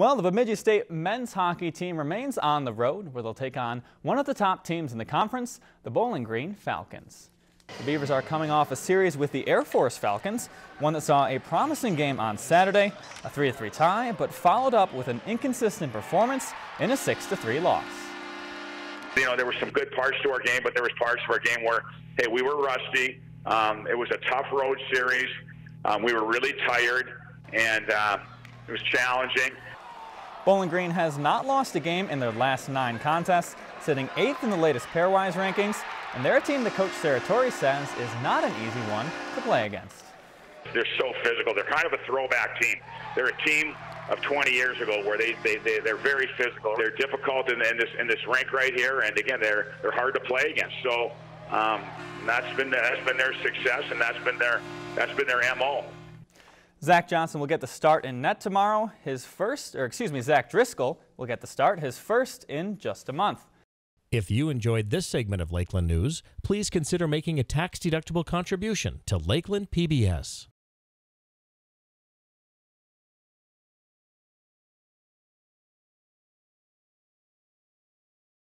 Well, the Bemidji State men's hockey team remains on the road where they'll take on one of the top teams in the conference, the Bowling Green Falcons. The Beavers are coming off a series with the Air Force Falcons, one that saw a promising game on Saturday, a 3-3 tie, but followed up with an inconsistent performance in a 6-3 loss. You know, there were some good parts to our game, but there was parts of our game where, hey, we were rusty. Um, it was a tough road series. Um, we were really tired, and uh, it was challenging. Bowling Green has not lost a game in their last nine contests, sitting eighth in the latest pairwise rankings, and they're a team that Coach Serratore says is not an easy one to play against. They're so physical. They're kind of a throwback team. They're a team of 20 years ago where they, they, they, they're very physical. They're difficult in, in, this, in this rank right here, and again, they're, they're hard to play against. So um, that's, been, that's been their success, and that's been their, that's been their MO. Zach Johnson will get the start in net tomorrow. His first, or excuse me, Zach Driscoll will get the start, his first in just a month. If you enjoyed this segment of Lakeland News, please consider making a tax-deductible contribution to Lakeland PBS.